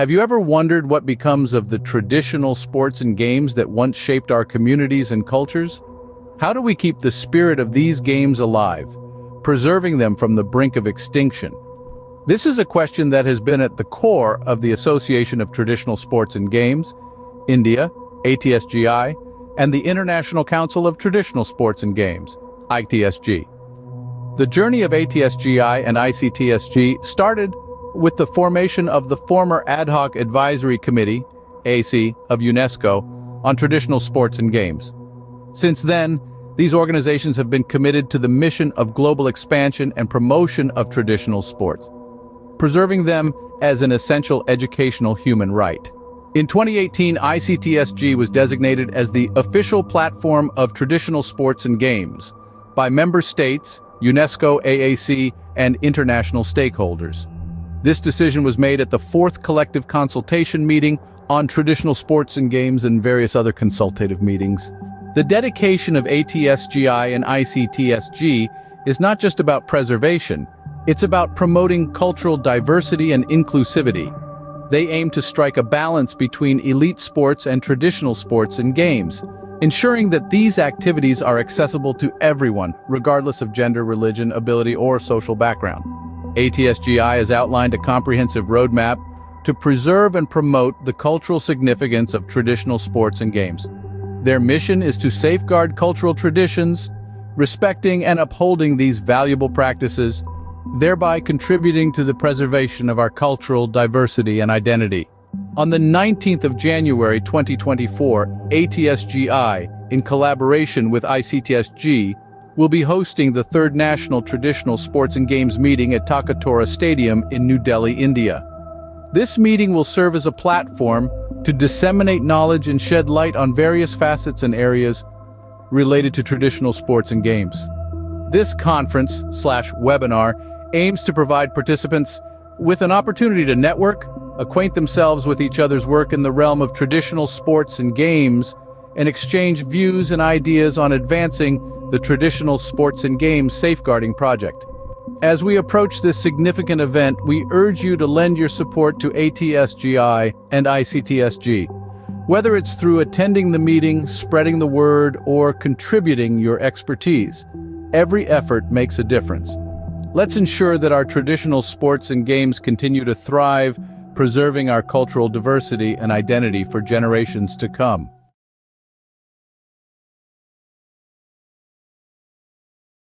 Have you ever wondered what becomes of the traditional sports and games that once shaped our communities and cultures? How do we keep the spirit of these games alive, preserving them from the brink of extinction? This is a question that has been at the core of the Association of Traditional Sports and Games, India, ATSGI, and the International Council of Traditional Sports and Games, ITSG. The journey of ATSGI and ICTSG started with the formation of the former Ad Hoc Advisory Committee, AC, of UNESCO on traditional sports and games. Since then, these organizations have been committed to the mission of global expansion and promotion of traditional sports, preserving them as an essential educational human right. In 2018, ICTSG was designated as the official platform of traditional sports and games by member states, UNESCO, AAC, and international stakeholders. This decision was made at the fourth collective consultation meeting on traditional sports and games and various other consultative meetings. The dedication of ATSGI and ICTSG is not just about preservation, it's about promoting cultural diversity and inclusivity. They aim to strike a balance between elite sports and traditional sports and games, ensuring that these activities are accessible to everyone, regardless of gender, religion, ability, or social background. ATSGI has outlined a comprehensive roadmap to preserve and promote the cultural significance of traditional sports and games. Their mission is to safeguard cultural traditions, respecting and upholding these valuable practices, thereby contributing to the preservation of our cultural diversity and identity. On the 19th of January 2024, ATSGI, in collaboration with ICTSG, will be hosting the third National Traditional Sports and Games meeting at Talkatora Stadium in New Delhi, India. This meeting will serve as a platform to disseminate knowledge and shed light on various facets and areas related to traditional sports and games. This conference slash webinar aims to provide participants with an opportunity to network, acquaint themselves with each other's work in the realm of traditional sports and games, and exchange views and ideas on advancing the traditional sports and games safeguarding project. As we approach this significant event, we urge you to lend your support to ATSGI and ICTSG. Whether it's through attending the meeting, spreading the word, or contributing your expertise, every effort makes a difference. Let's ensure that our traditional sports and games continue to thrive, preserving our cultural diversity and identity for generations to come.